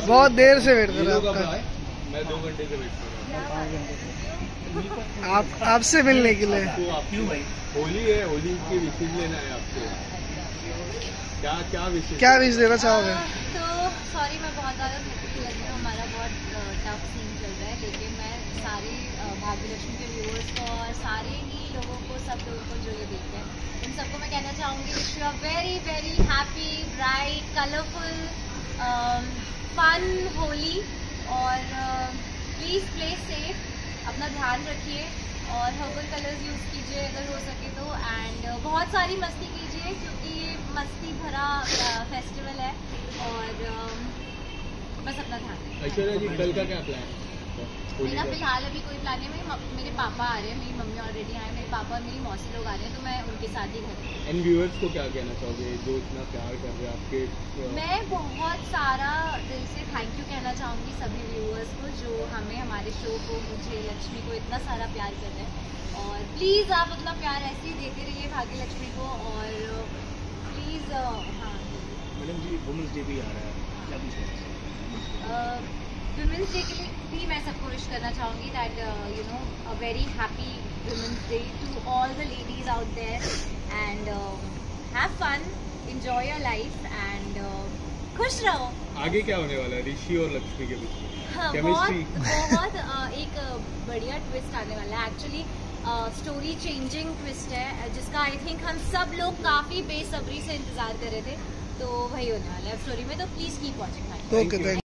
बहुत देर से वेट कर रहे हैं मैं दो घंटे से वेट कर रहा आप, आपसे मिलने के लिए। हूँ होली है होली की विशेष लेना है आपसे क्या क्या विशेष क्या विश देना चाहोगे? तो सॉरी मैं बहुत ज़्यादा हूँ। हमारा बहुत टफ सीन चल रहा है। लेकिन मैं सारे भाग्यलक्ष्मी के व्यूअर्स को और सारे ही लोगों को, सब लोगों को जो ये देखते हैं। कहना चाहूँगी wish you are very very happy bright colourful fun Holi और प्लीज़ प्ले सेफ़ अपना ध्यान रखिए और हर्बल कलर्स यूज़ कीजिए अगर हो सके तो. एंड बहुत सारी मस्ती कीजिए क्योंकि ये मस्ती भरा फेस्टिवल है और अम, बस अपना ध्यान रखिए. जी कल का क्या प्लान है मेरा फ़िलहाल अभी कोई प्लान नहीं है मेरे पापा आ रहे हैं मेरी मम्मी ऑलरेडी आए मेरे पापा और मेरी मौसी लोग आ रहे हैं तो मैं उनके साथ ही घर एंड व्यूअर्स को क्या कहना चाहोगे? जो इतना प्यार कर रहे हैं आपके मैं बहुत सारा दिल से थैंक यू कहना चाहूँगी सभी व्यूअर्स को जो हमें हमारे शो को मुझे लक्ष्मी को इतना सारा प्यार कर रहे हैं। और प्लीज़ आप अपना प्यार ऐसे ही देते रहिए भाग्य लक्ष्मी को और प्लीज़ हाँ। मैडम जी वुमेंस डे भी आ रहा है क्या वुमेंस डे के लिए भी मैं सबको विश करना चाहूँगी that you know a very happy women's day to all the ladies out there and have fun enjoy your life and खुश रहो. आगे क्या होने वाला है? ऋषि और लक्ष्मी के बीच हाँ, बहुत बहुत एक बढ़िया ट्विस्ट आने वाला है. एक्चुअली स्टोरी चेंजिंग ट्विस्ट है जिसका आई थिंक हम सब लोग काफ़ी बेसब्री से इंतज़ार कर रहे थे. तो वही होने वाला है. स्टोरी में तो प्लीज़ कीप वॉचिंग ओके